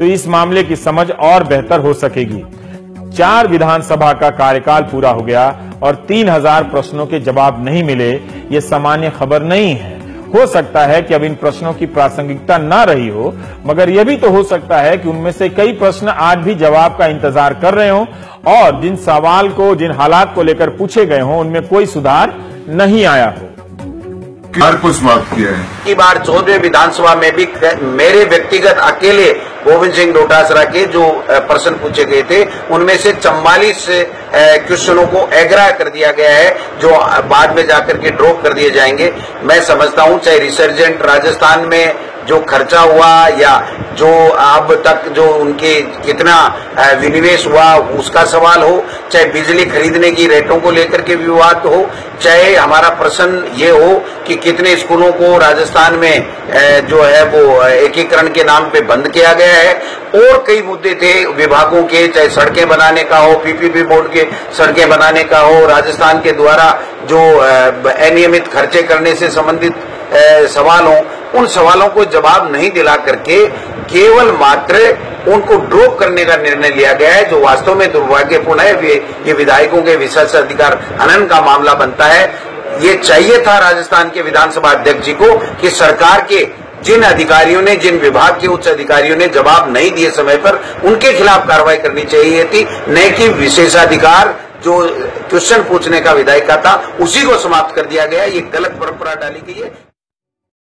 तो इस मामले की समझ और बेहतर हो सकेगी। चार विधानसभा का कार्यकाल पूरा हो गया और तीन हज़ार प्रश्नों के जवाब नहीं मिले ये सामान्य खबर नहीं है। हो सकता है कि अब इन प्रश्नों की प्रासंगिकता ना रही हो मगर यह भी तो हो सकता है कि उनमें से कई प्रश्न आज भी जवाब का इंतज़ार कर रहे हो और जिन सवाल को जिन हालात को लेकर पूछे गए हों उनमें कोई सुधार नहीं आया हो। बिहार को समाप्त किया है। की बार चौदहवें विधानसभा में भी मेरे व्यक्तिगत अकेले गोविंद सिंह डोटासरा के जो प्रश्न पूछे गए थे, उनमें से चौवालीस क्वेश्चनों को एग्रा कर दिया गया है, जो बाद में जाकर के ड्रॉप कर दिए जाएँगे। मैं समझता हूँ, चाहे रिसर्जेंट राजस्थान में जो खर्चा हुआ या जो अब तक जो उनके कितना विनिवेश हुआ, उसका सवाल हो, चाहे बिजली खरीदने की रेटों को लेकर के विवाद हो, चाहे हमारा प्रश्न ये हो कि कितने स्कूलों को राजस्थान में जो है वो एकीकरण के नाम पे बंद किया गया है, और कई मुद्दे थे विभागों के, चाहे सड़कें बनाने का हो, पीपीपी बोर्ड के सड़कें बनाने का हो, राजस्थान के द्वारा जो अनियमित खर्चे करने से संबंधित सवाल उन सवालों को जवाब नहीं दिला करके केवल मात्र उनको ड्रॉप करने का निर्णय लिया गया है, जो वास्तव में दुर्भाग्यपूर्ण है ये ये विधायकों के विशेष अधिकार हनन का मामला बनता है। ये चाहिए था राजस्थान के विधानसभा अध्यक्ष जी को कि सरकार के जिन अधिकारियों ने, जिन विभाग के उच्च अधिकारियों ने जवाब नहीं दिए समय पर उनके खिलाफ कार्रवाई करनी चाहिए थी। न कि विशेषाधिकार, जो क्वेश्चन पूछने का विधायिका था, उसी को समाप्त कर दिया गया। ये गलत परंपरा डाली गई है।